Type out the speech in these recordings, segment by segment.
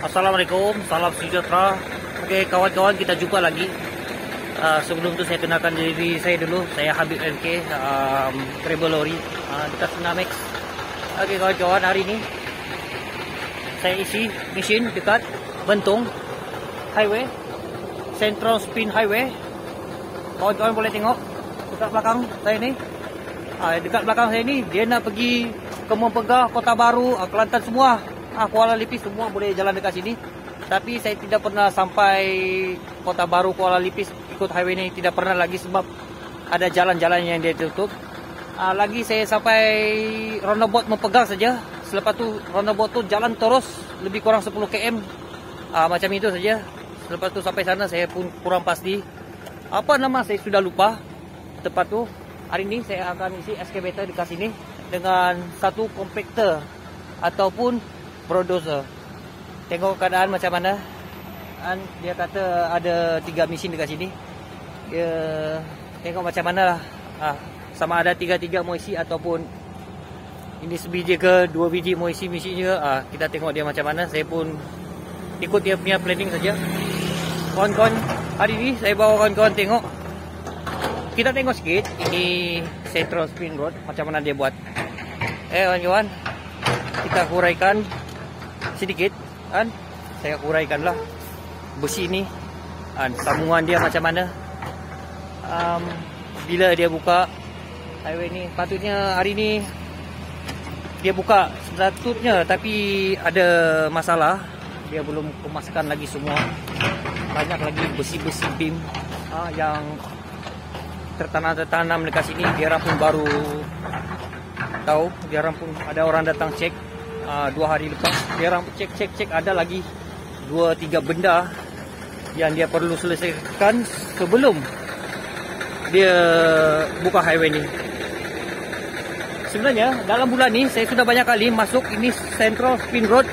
Assalamualaikum, salam sejahtera. Okey, kawan-kawan kita jumpa lagi. Uh, sebelum tu saya kenalkan diri saya dulu. Saya Habib MK, um, travel lori uh, dekat Senamex. Okey kawan-kawan, hari ni saya isi mesin dekat Bentong Highway, Central Spin Highway. Kawan-kawan boleh tengok dekat belakang saya ni. Uh, dekat belakang saya ni dia nak pergi ke Mempegah, Kota Baru, uh, Kelantan semua. Ah, Kuala Lipis semua boleh jalan dekat sini. Tapi saya tidak pernah sampai Kota Baru Kuala Lipis ikut highway ini tidak pernah lagi sebab ada jalan-jalan yang dia tutup. Ah, lagi saya sampai roundabout Mempegang saja. Selepas tu roundabout tu jalan terus lebih kurang 10 km. Ah, macam itu saja. Selepas tu sampai sana saya pun kurang pasti. Apa nama saya sudah lupa. Tepat tu hari ini saya akan isi excavator dekat sini dengan satu compactor ataupun producer. Tengok keadaan macam mana. Dan dia kata ada tiga mesin dekat sini. Dia tengok macam mana lah. Ha, sama ada tiga-tiga mau isi ataupun ini sebiji ke dua biji mau isi mesinnya. Ha, kita tengok dia macam mana. Saya pun ikut dia punya planning saja. Kawan-kawan, hari ini saya bawa kawan-kawan tengok. Kita tengok sikit ini Central Spin Road macam mana dia buat. Eh kawan-kawan, kita huraikan sedikit kan? Saya uraikanlah. Besi ni kan sambungan dia macam mana? Um, bila dia buka highway ni patutnya hari ni dia buka sepatutnya tapi ada masalah. Dia belum kemaskan lagi semua. Banyak lagi besi-besi beam ha, yang tertanam-tertanam dekat sini. Dia pun baru tahu. Dia pun ada orang datang cek uh, dua hari lepas dia orang cek cek cek ada lagi dua tiga benda yang dia perlu selesaikan sebelum dia buka highway ni. Sebenarnya dalam bulan ni saya sudah banyak kali masuk ini Central Spin Road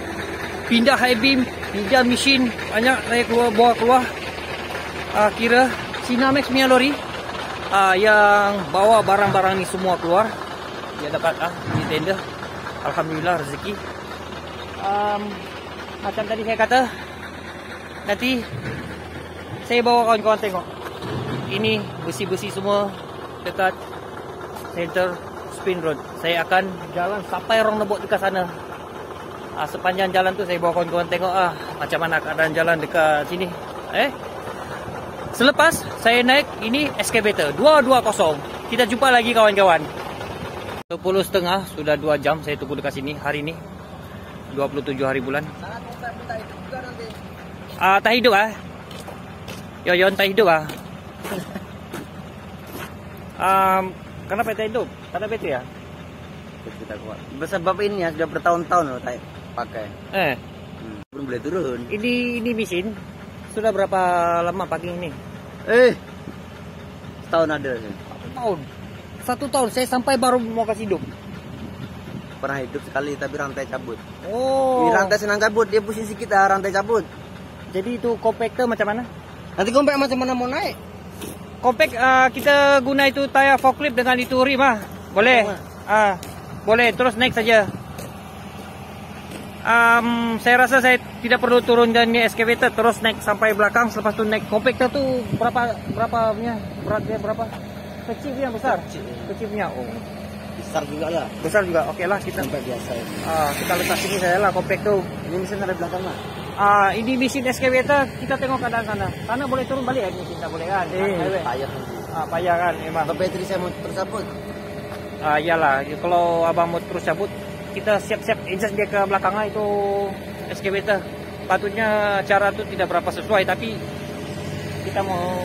pindah high beam pindah mesin banyak saya keluar bawa keluar. Uh, kira Sinamex punya lori uh, yang bawa barang-barang ni semua keluar. Dia dapat ah uh, di tender Alhamdulillah rezeki. Um, Macam tadi saya kata Nanti Saya bawa kawan-kawan tengok. Ini besi-besi semua Dekat Center Spin Road. Saya akan jalan sampai roundabout dekat sana. Uh, Sepanjang jalan tu saya bawa kawan-kawan tengok ah Macam mana keadaan jalan dekat sini. Eh? Selepas saya naik ini excavator 220 Kita jumpa lagi kawan-kawan Sepuluh setengah sudah dua jam saya tunggu dekat sini hari ini 27 hari bulan. Ah, tak hidup ah. Yo yo tak hidup ah. Um, kenapa tak hidup? Ada bateri ya? Kita kuat. Sebab ini ya sudah bertahun-tahun loh tak pakai. Eh. Hmm, belum boleh turun. Ini ini mesin sudah berapa lama pakai ini? Eh. Setahun ada sih. Tahun. Satu tahun saya sampai baru mau kasih hidup. Pernah hidup sekali tapi rantai cabut. Oh. Ini rantai senang cabut, dia pusing sikit dah rantai cabut. Jadi itu compactor macam mana? Nanti compact macam mana mau naik? Compact uh, kita guna itu tayar forklift dengan itu rim ah. Boleh. Ah. Boleh terus naik saja. Um, saya rasa saya tidak perlu turun dan ni excavator terus naik sampai belakang selepas tu naik compactor tu berapa berapa punya berat dia berapa? Kecil yang besar? Kecil. Kecil punya. Oh. Besar juga lah. Besar juga. Okey lah kita Sampai biasa. ah kita letak sini saja lah compactor. Ini mesin ada belakang lah. Ah ini mesin excavator kita tengok keadaan sana. Sana boleh turun balik kan mesin tak boleh kan? Eh, payah. Ah payah kan memang. Kalau bateri saya mau terus cabut. Ah iyalah kalau abang mau terus cabut kita siap-siap adjust dia ke belakang lah itu excavator. Patutnya cara tu tidak berapa sesuai tapi kita mau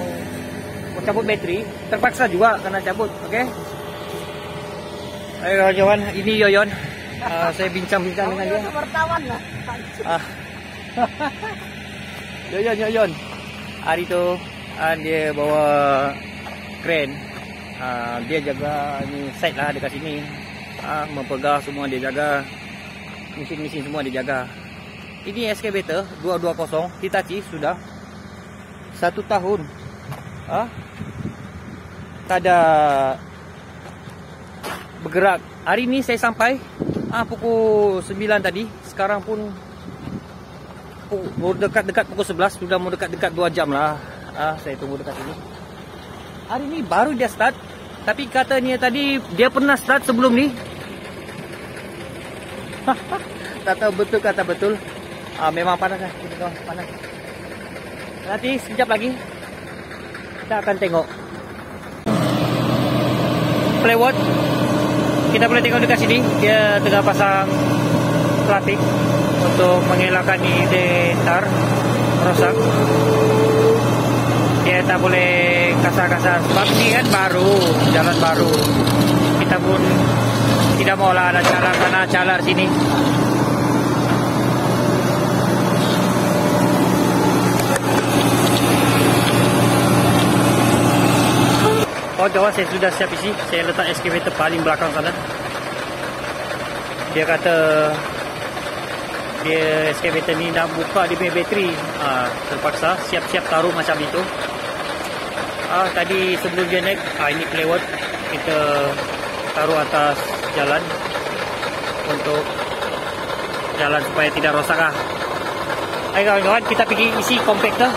cabut bateri terpaksa juga kena cabut, okey? Ayo kawan, ini Yoyon. Uh, saya bincang-bincang dengan dia. Wartawan lah. Ah. Yoyon, Yoyon. Hari tu uh, dia bawa crane. Uh, dia jaga ni site lah dekat sini. Uh, mempegang semua dia jaga. Mesin-mesin semua dia jaga. Ini excavator 220 Hitachi sudah satu tahun. Ah, tak ada bergerak. Hari ni saya sampai ah pukul 9 tadi. Sekarang pun pu- mau dekat-dekat pukul 11 sudah mau dekat-dekat 2 jam lah. Ah, saya tunggu dekat sini. Hari ni baru dia start. Tapi katanya tadi dia pernah start sebelum ni. tak tahu betul kata betul. Ah, memang panas lah. Kita tengok panas. Nanti sekejap lagi kita akan tengok. Plywood. Kita boleh tengok dekat sini. Dia tengah pasang plastik untuk mengelakkan dia tar rosak. Dia tak boleh kasar-kasar sebab ni kan baru, jalan baru. Kita pun tidak maulah ada calar sana, calar sini. Oh kawan saya sudah siap isi. Saya letak excavator paling belakang sana. Dia kata Dia excavator ni nak buka dia punya bateri. Ha, Terpaksa siap-siap taruh macam itu. Ah, Tadi sebelum dia naik ah, Ini plywood Kita taruh atas jalan Untuk Jalan supaya tidak rosak lah Ayo kawan-kawan kita pergi isi compactor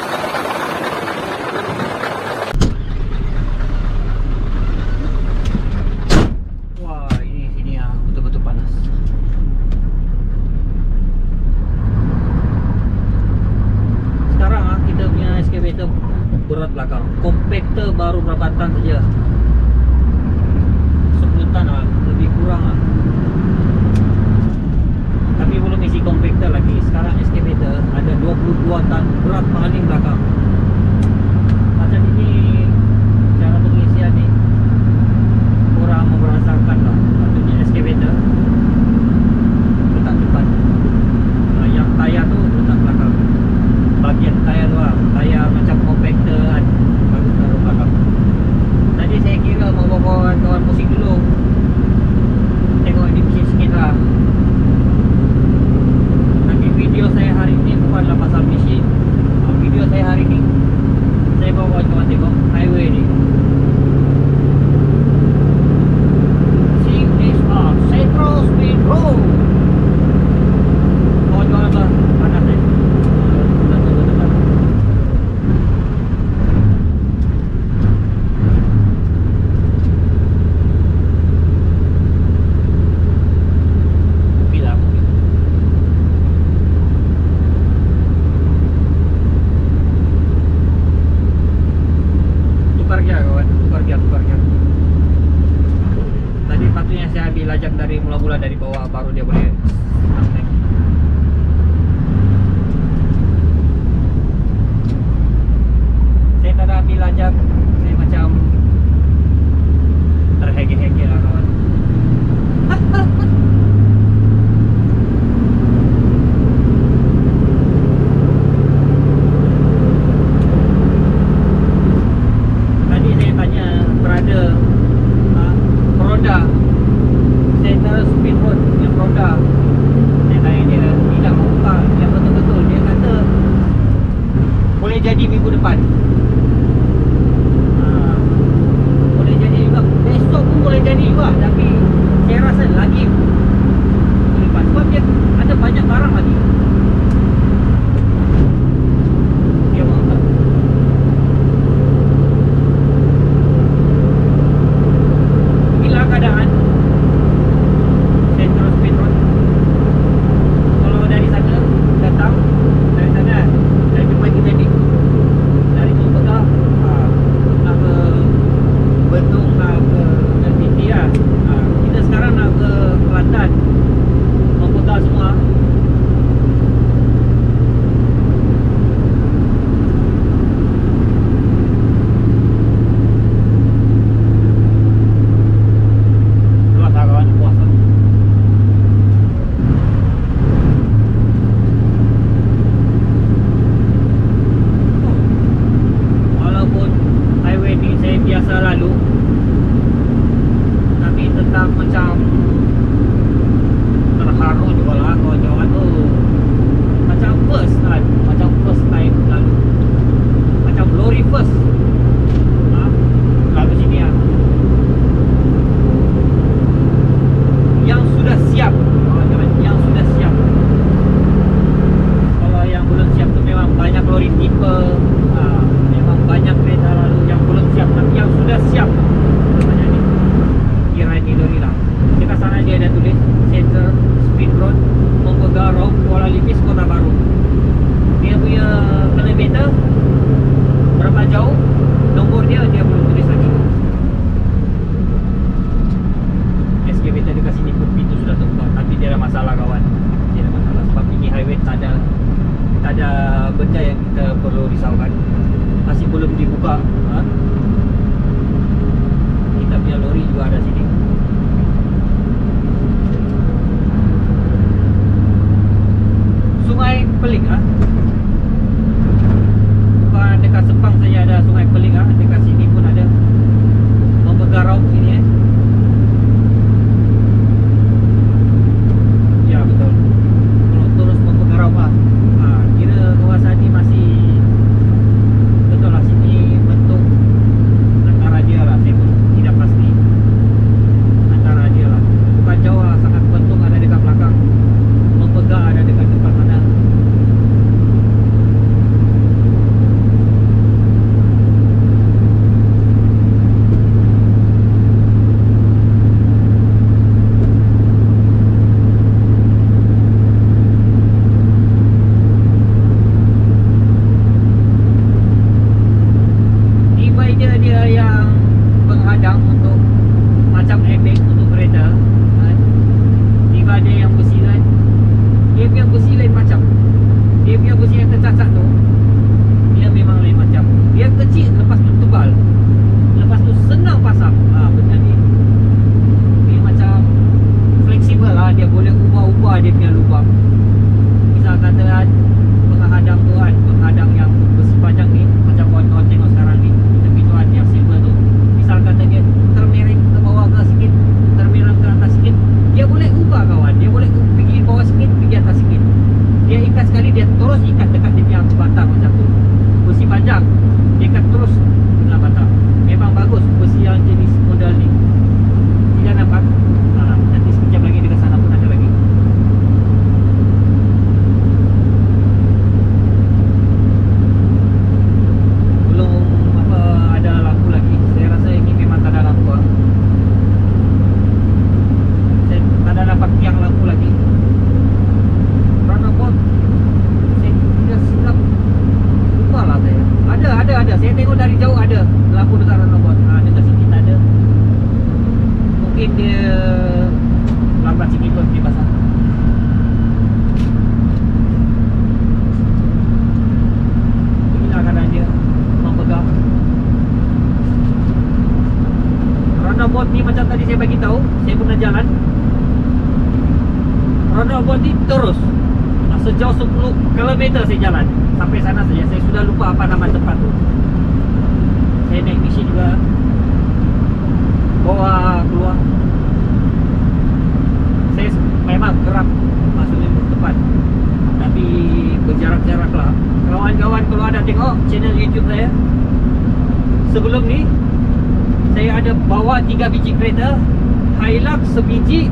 Hilux sebiji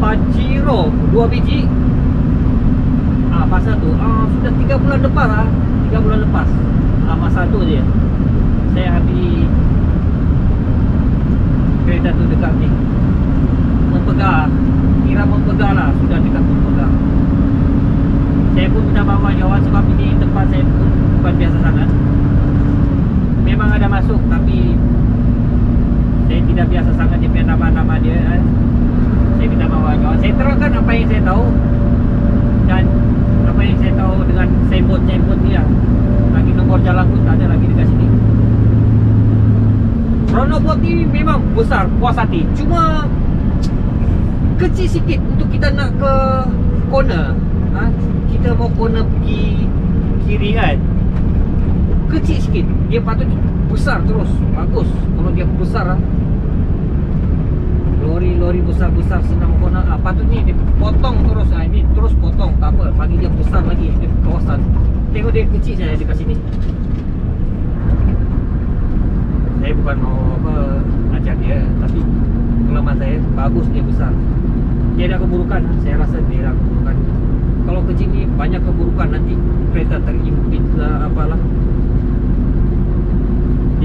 Pajero 2 biji. Ah, Masa tu. Ah, Sudah 3 bulan lepas lah 3 bulan lepas. Ah, Masa tu je. Saya habis Kereta tu dekat ni. Mempegang Kira mempegang lah. Sudah dekat mempegang saya pun minta bantuan kawan sebab ini tempat saya pun bukan biasa sangat. Memang ada masuk tapi Saya tidak biasa sangat dia punya nama-nama dia eh. Saya minta bantuan kawan Saya terangkan apa yang saya tahu Dan apa yang saya tahu dengan signboard-signboard dia. Lagi nombor jalan pun tak ada lagi dekat sini. Roundabout ni memang besar, puas hati. Cuma Kecil sikit untuk kita nak ke corner. Ha? Kita mau corner pergi kiri kan Kecil sikit. Dia patut besar terus. Bagus. Kalau dia besar lah Lori-lori besar-besar senang corner ah, Patutnya dia potong terus. Ah. Ini terus potong. Tak apa. Bagi dia besar lagi Dia kawasan. Tengok dia kecil saja dekat sini. Saya bukan mau apa Ajar dia. Tapi Pengalaman saya Bagus dia besar. Dia ada keburukan. Saya rasa dia ada keburukan. Kalau kecil ni Banyak keburukan. Nanti Kereta terimpit lah Apalah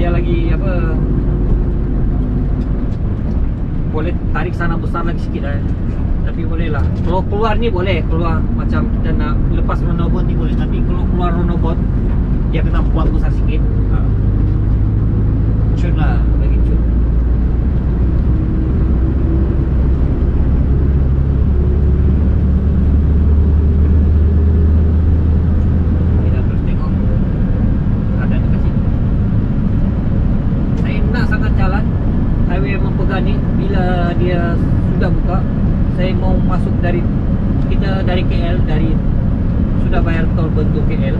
Dia lagi Apa Boleh tarik sana besar lagi sikit lah. Tapi boleh lah Kalau keluar ni boleh. Keluar macam kita nak Lepas roundabout ni boleh. Tapi kalau keluar roundabout Dia kena buang besar sikit. Ha. Cun lah Bagi cun dari KL dari sudah bayar tol bentuk KL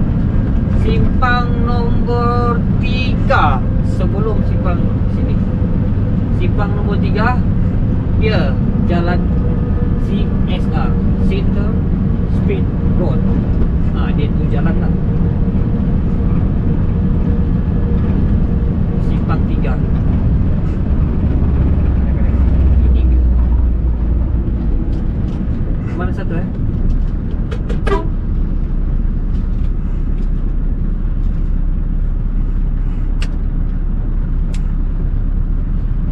simpang nombor 3 sebelum simpang sini simpang nombor 3 dia jalan CSR Center Speed Road ha, dia tu jalan lah simpang 3 ini ke mana satu eh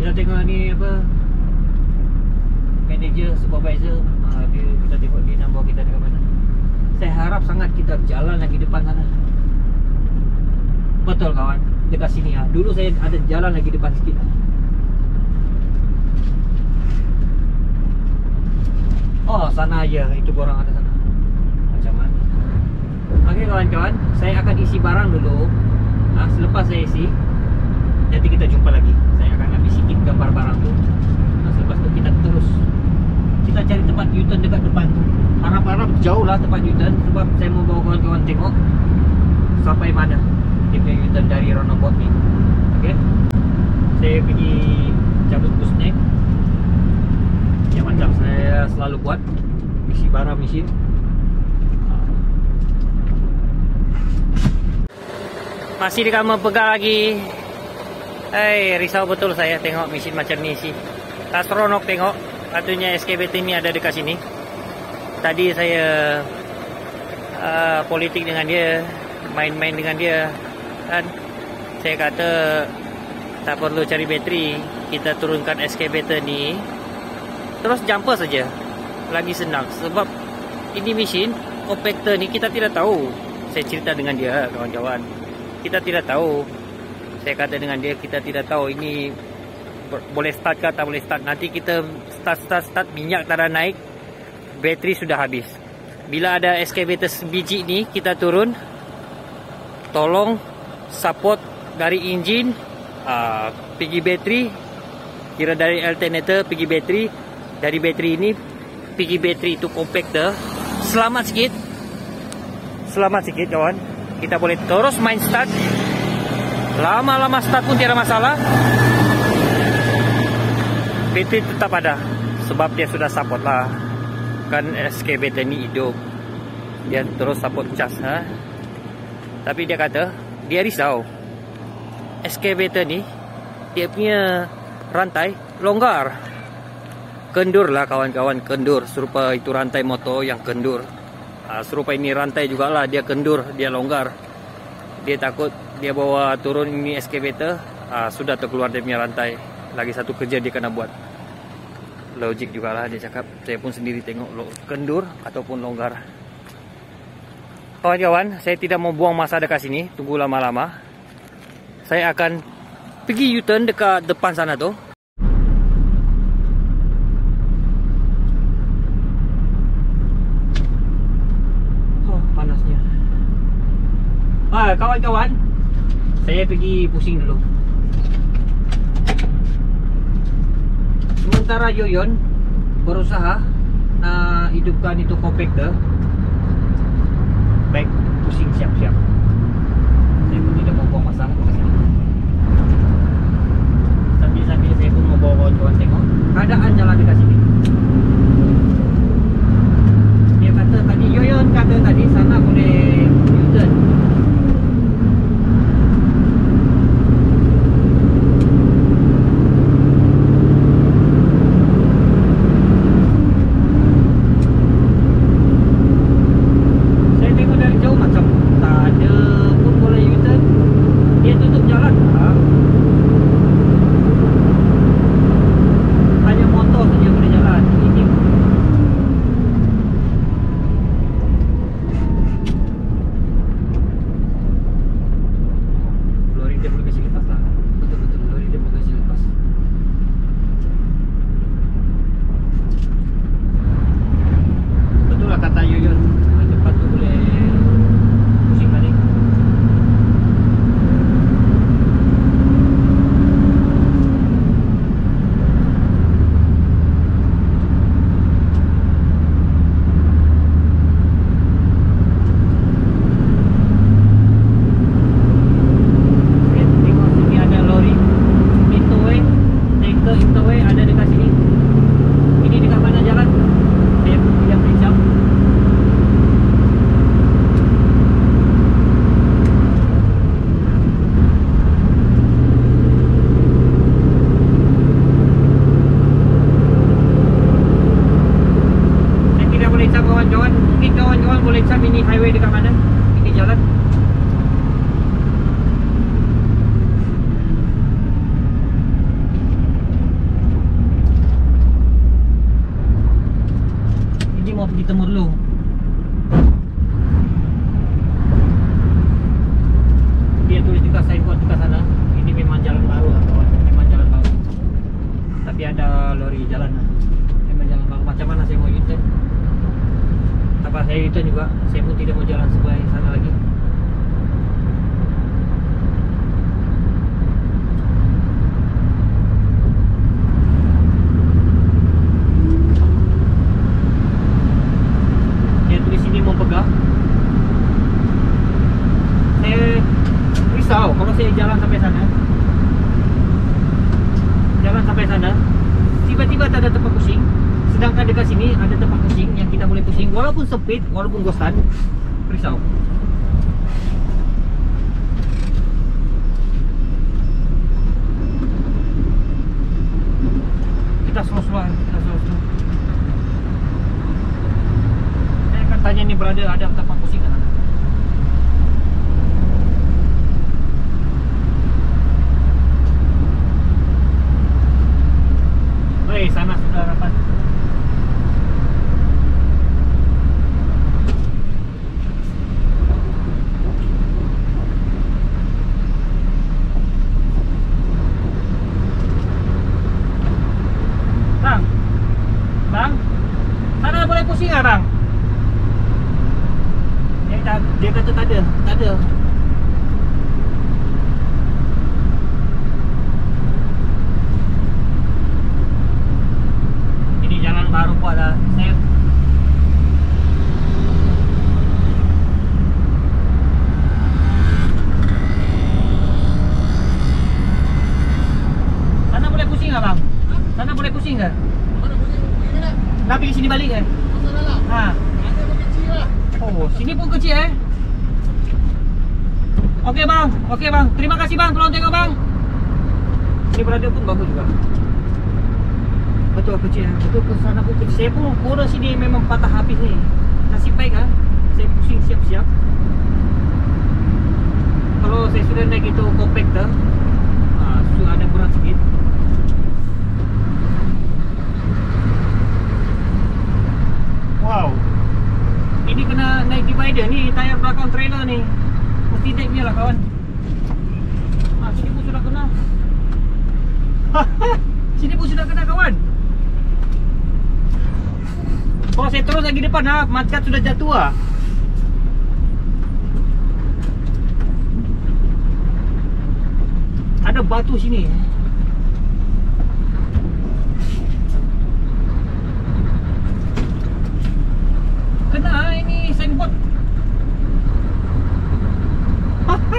kita tengok ni apa manager supervisor uh, dia kita tengok dia nak bawa kita dekat mana saya harap sangat kita jalan lagi depan sana betul kawan dekat sini. Ah dulu saya ada jalan lagi depan sikit. Oh sana aja itu borang ada sana. Macam mana? Okey kawan-kawan saya akan isi barang dulu. Ha, selepas saya isi nanti kita jumpa lagi. Saya akan ambil sikit gambar barang tu. Nah, selepas tu kita terus kita cari tempat U-turn dekat depan tu. Harap-harap jauh lah tempat U-turn sebab saya mau bawa kawan-kawan tengok sampai mana punya U-turn dari roundabout ni ok saya pergi cabut pusnek yang macam saya selalu buat isi barang mesin masih dekat pegang lagi Hai, risau betul saya tengok mesin macam ni sih. Tak seronok tengok. Katanya SKBT ni ada dekat sini. Tadi saya uh, politik dengan dia, main-main dengan dia. Kan? Saya kata tak perlu cari bateri. Kita turunkan SKBT ni. Terus jumper saja. Lagi senang. Sebab ini mesin, opactor ni kita tidak tahu. Saya cerita dengan dia, kawan-kawan. Kita tidak tahu saya kata dengan dia kita tidak tahu ini boleh start ke tak boleh start nanti kita start start start minyak tak ada naik bateri sudah habis bila ada excavator sebiji ni kita turun tolong support dari enjin uh, pergi bateri kira dari alternator pergi bateri dari bateri ini pergi bateri itu compactor selamat sikit selamat sikit kawan kita boleh terus main start Lama-lama start pun tiada masalah. BT tetap ada. Sebab dia sudah support lah. Kan SKBT ni hidup. Dia terus support cas. Ha? Tapi dia kata, dia risau. SKBT ni, dia punya rantai longgar. Kendur lah kawan-kawan, kendur. Serupa itu rantai motor yang kendur. Ha, serupa ini rantai jugalah, dia kendur, dia longgar. Dia takut dia bawa turun ini excavator uh, sudah terkeluar dia punya rantai lagi satu kerja dia kena buat logik jugalah dia cakap saya pun sendiri tengok kendur ataupun longgar kawan-kawan saya tidak mau buang masa dekat sini. Tunggu lama-lama. Saya akan pergi U-turn dekat depan sana tu. Oh panasnya. Ah kawan-kawan. Saya pergi pusing dulu. Sementara Yoyon berusaha nak hidupkan itu compactor baik pusing siap-siap. Saya pun tidak mau buang masa sambil-sambil saya pun mau bawa kawan-kawan tengok. Keadaan jalan dekat sini. Dia kata tadi Yoyon kata tadi sana sempit, walaupun gosan. Risau. Kita slow-slow, kita slow-slow. Saya akan tanya ni brother ada tempat pusing tak? Wei, sana sudah rapat. Bang. Bang. Sana boleh pusing tak bang? Dia, tak, dia kata tak ada, tak ada. Ini jalan baru buat lah. Saya Sana boleh pusing tak bang? Sana boleh pusing ke? Mana boleh pergi nak? Nak pergi sini balik ke? Pasal dalam. Ha. Ada pun kecil lah. Oh, sini pun kecil eh. Okey bang, okey bang. Terima kasih bang, tolong tengok bang. Ini berada pun bagus juga. Betul kecil, betul ke sana pun kecil. Saya pun korang sini memang patah habis ni. Nasib baik ah. Saya pusing siap-siap. Kalau saya sudah naik itu compactor, ah, sudah ada berat sikit. Wow. Ini kena naik divider ni, tayar belakang trailer ni. Mesti naik punya lah kawan. Ah, sini pun sudah kena. sini pun sudah kena kawan. Kalau saya terus lagi depan ha, macet sudah jatuh ah. Ada batu sini. Kena ah, ini signboard.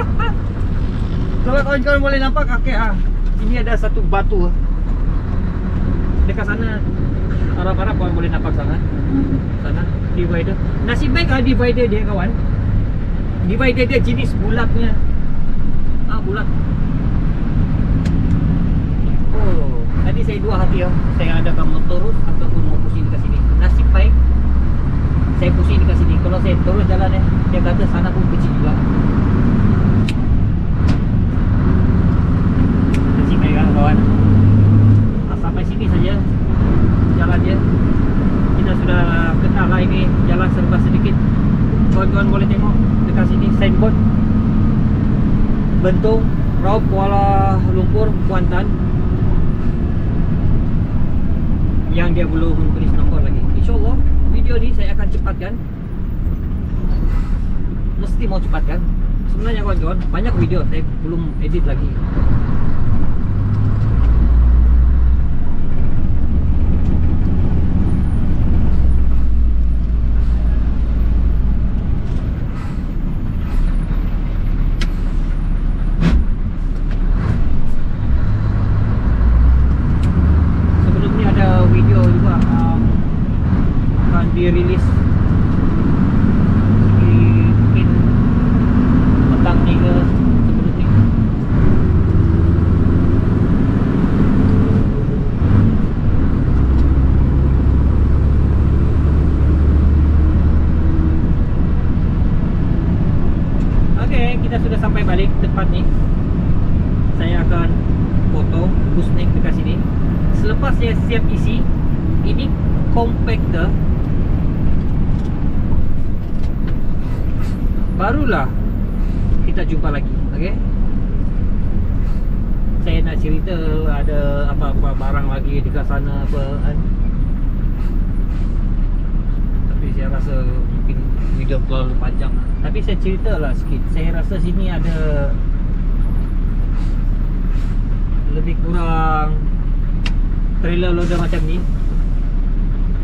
Kalau kawan-kawan boleh nampak kakek ah. Ini ada satu batu. Dekat sana Harap-harap kawan boleh nampak sana. Sana Divider. Nasib baik ah divider dia kawan. Divider dia jenis bulatnya. Ah bulat. Oh. Tadi saya dua hati ah Saya ada mau turun Ataupun mau pusing dekat sini. Nasib baik Saya pusing dekat sini. Kalau saya terus jalan eh Dia kata sana pun kecil juga Baik ah Sampai sini saja Jalan dia. Kita sudah kenal lah ini Jalan serba sedikit. Kawan-kawan boleh tengok Dekat sini signboard. Bentung Raup Kuala Lumpur Kuantan. Yang dia belum tulis nombor lagi. InsyaAllah Video ni saya akan cepatkan. Mesti mau cepatkan. Sebenarnya kawan-kawan Banyak video saya belum edit lagi sebelum ni ada video juga um, akan dirilis di mungkin petang ni ke sebelum ni kita sudah sampai balik tempat ni. Saya akan foto gooseneck dekat sini. Selepas saya siap isi, ini compactor barulah kita jumpa lagi, okey? Saya nak cerita ada apa-apa barang lagi dekat sana apa kan. Tapi saya rasa mungkin video terlalu panjang. Tapi saya ceritalah sikit. Saya rasa sini ada lebih kurang trailer loader macam ni.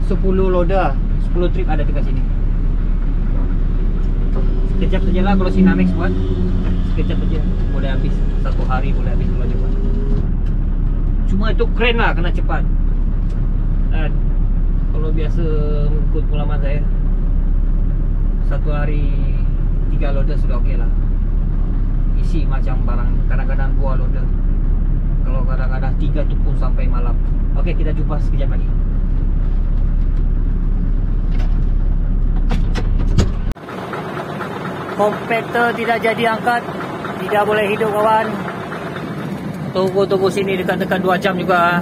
10 loader 10 trip ada dekat sini. Sekejap saja lah kalau Sinamex buat. Sekejap saja. Boleh habis. Satu hari boleh habis kalau cepat. Cuma itu keren lah Kena cepat. Dan Kalau biasa Mengikut pengalaman saya Satu hari Tiga loader sudah okey lah. Isi macam barang Kadang-kadang dua kadang-kadang tiga tu pun sampai malam. Okey kita jumpa sekejap lagi. Kompakter tidak jadi angkat Tidak boleh hidup kawan. Tunggu-tunggu sini dekat-dekat 2 jam juga.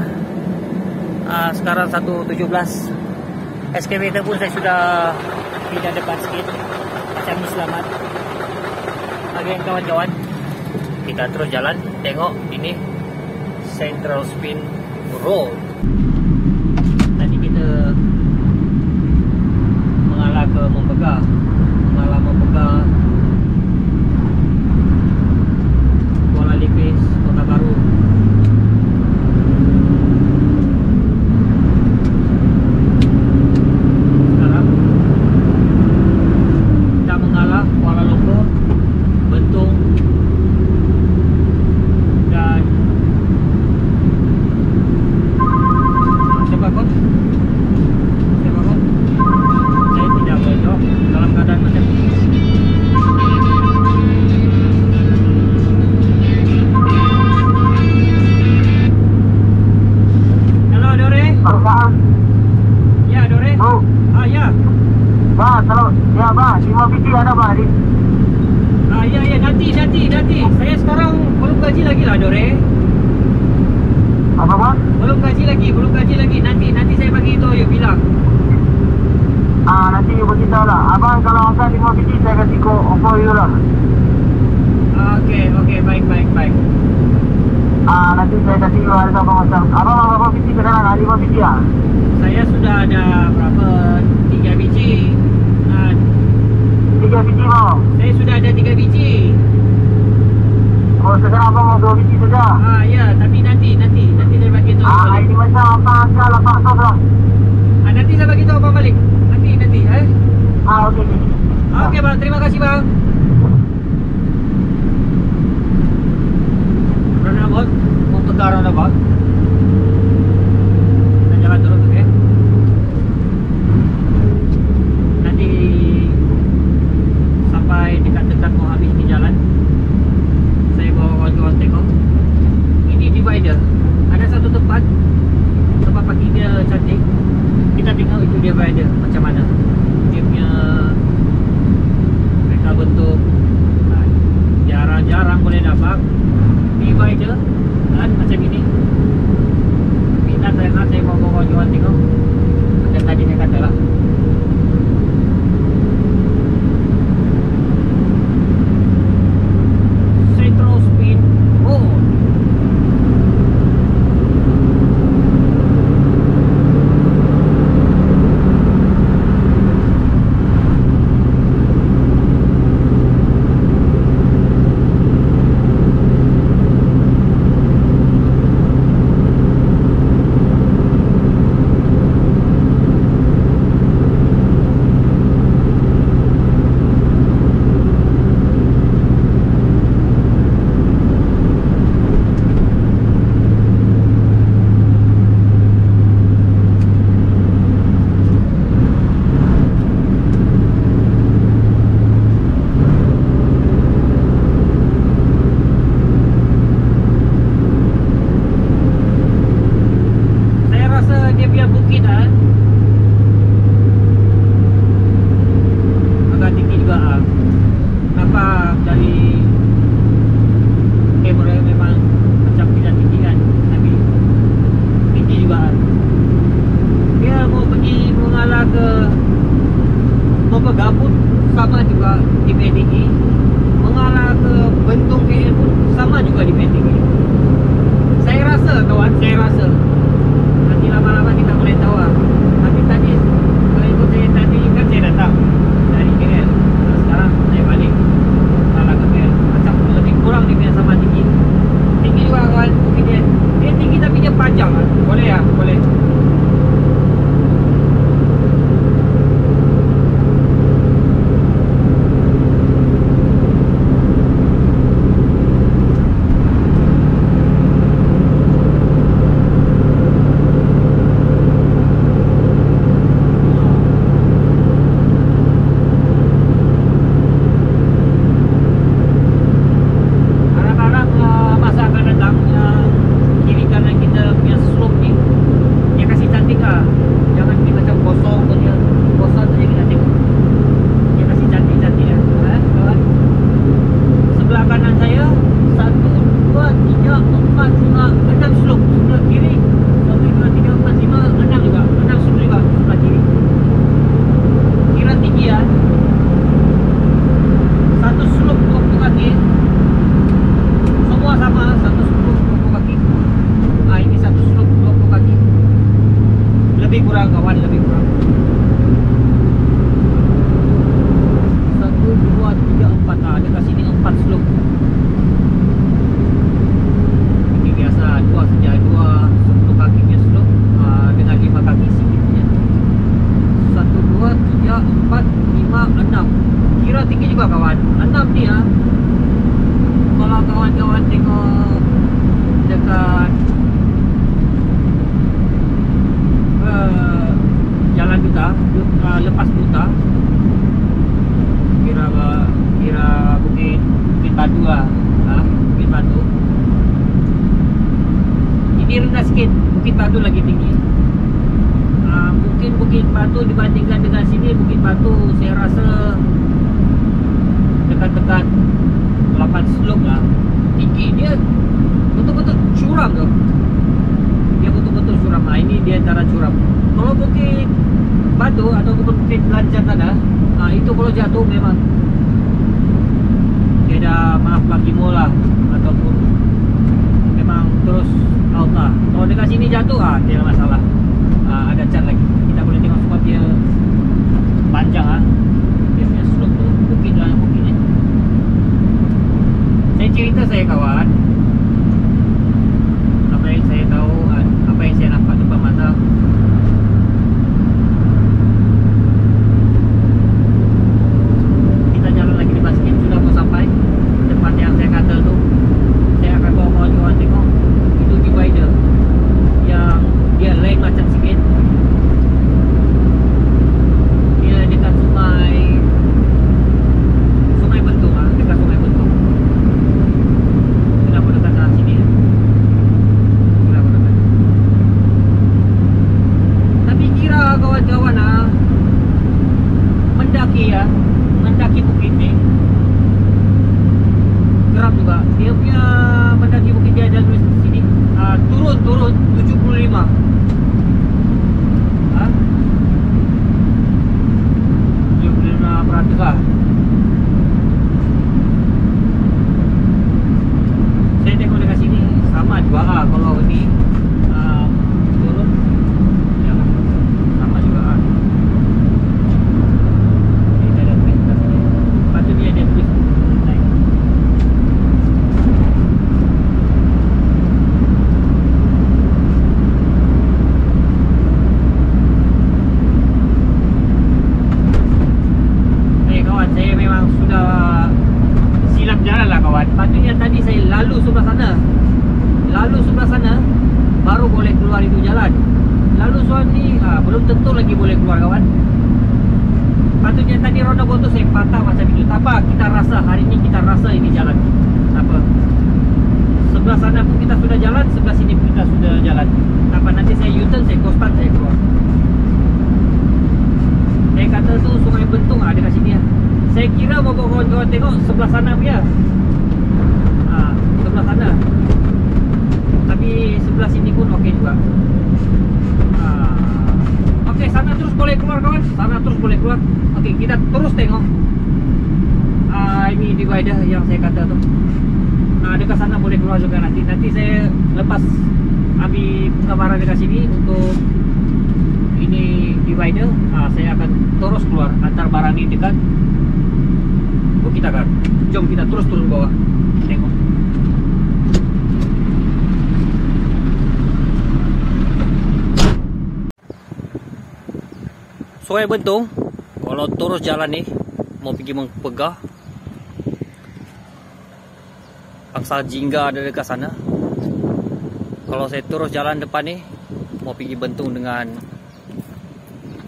Uh, Sekarang 1.17 Excavator pun saya sudah Pindah depan sikit. Macam ni selamat. Again kawan-kawan Kita terus jalan Tengok ini Central Spin Road Batu. Ini rendah sikit Bukit Batu lagi tinggi. Uh, Mungkin Bukit Batu dibandingkan dengan sini Bukit Batu saya rasa Dekat-dekat 8 slope lah. Tinggi dia Betul-betul curam tu. Dia betul-betul curam lah. Ini dia antara curam. Kalau Bukit Batu atau Bukit Lancar tanda uh, Itu kalau jatuh memang Ya dah maaf bagi mula lah ataupun memang terus out lah. Kalau dekat sini jatuh lah dia masalah. Ha, ada cat lagi. Kita boleh tengok sebab dia panjang lah dia punya slope tu bukit tu lah bukit ni. Saya cerita saya kawan bentung ada kat sini lah. Saya kira bapak kawan-kawan tengok sebelah sana punya. Ha, Sebelah sana. Tapi sebelah sini pun okey juga. Ha, Okey sana terus boleh keluar kawan. Sana terus boleh keluar. Okey kita terus tengok. Ha, Ini divider yang saya kata tu. Ha, Dekat sana boleh keluar juga nanti. Nanti saya lepas Habis buka barang dekat sini Untuk ini divider, ah, saya akan terus keluar antar barang ni dekat Bukit Agar. Jom kita terus turun bawah. Tengok. Sungai Bentong Kalau terus jalan ni Mau pergi Mempegah Angsa Jingga ada dekat sana Kalau saya terus jalan depan ni Mau pergi Bentong dengan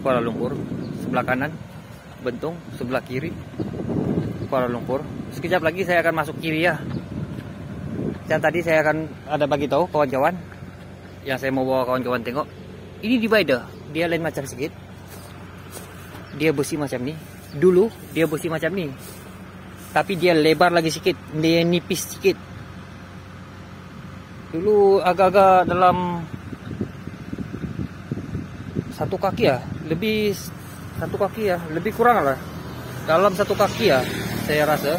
Kuala Lumpur. Sebelah kanan Bentong Sebelah kiri Kuala Lumpur. Sekejap lagi saya akan masuk kiri ya. Dan tadi saya akan Ada bagi tahu kawan-kawan. Yang saya mau bawa kawan-kawan tengok. Ini divider. Dia lain macam sikit. Dia besi macam ni. Dulu dia besi macam ni. Tapi dia lebar lagi sikit. Dia nipis sikit. Dulu agak-agak dalam satu kaki ya lebih satu kaki ya. Lebih kurang lah. Dalam satu kaki ya saya rasa.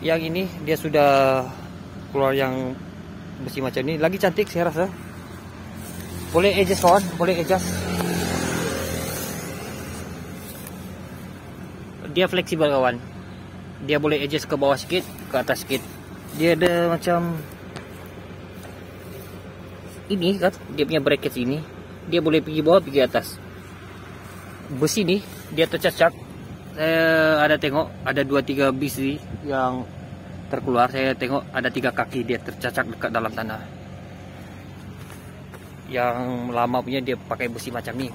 Yang ini dia sudah keluar yang besi macam ni lagi cantik saya rasa. Boleh adjust kawan. Boleh adjust. Dia fleksibel kawan. Dia boleh adjust ke bawah sikit ke atas sikit. Dia ada macam ini kan? Dia punya bracket ini dia boleh pergi bawah pergi atas. Besi ni dia tercacak saya ada tengok ada 2 3 besi yang terkeluar. Saya tengok ada tiga kaki dia tercacak dekat dalam tanah. Yang lama punya dia pakai besi macam ni.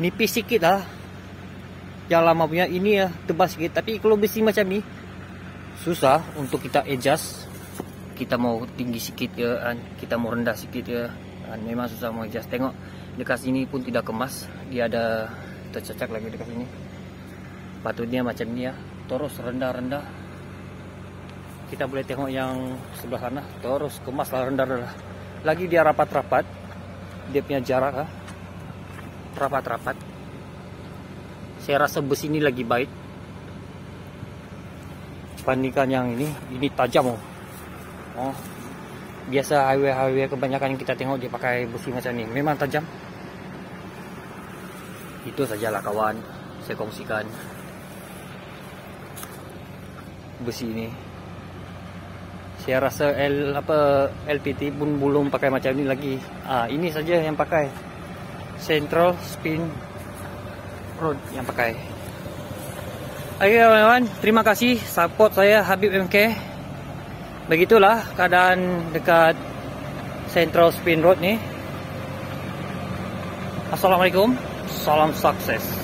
Nipis sikit lah. Yang lama punya ini ya tebal sikit. Tapi kalau besi macam ni susah untuk kita adjust. Kita mau tinggi sikit kan kita mau rendah sikit ke kan memang susah mau adjust. Tengok dekat sini pun tidak kemas. Dia ada tercacak lagi dekat sini. Patutnya macam ni ya terus rendah-rendah. Kita boleh tengok yang sebelah sana terus kemas lah rendah-rendah. Lagi dia rapat-rapat dia punya jarak ha? rapat-rapat. Saya rasa besi ini lagi baik bandingkan yang ini. Ini tajam oh. oh biasa highway-highway kebanyakan kita tengok dia pakai besi macam ni. Memang tajam? Itu sajalah kawan. Saya kongsikan. Besi ini saya rasa L apa LPT pun belum pakai macam ni lagi. Ah ini saja yang pakai. Central spin road yang pakai. Oke kawan-kawan, terima kasih. Support saya Habib MK. Begitulah keadaan dekat Central Spin Road ni. Assalamualaikum, salam sukses.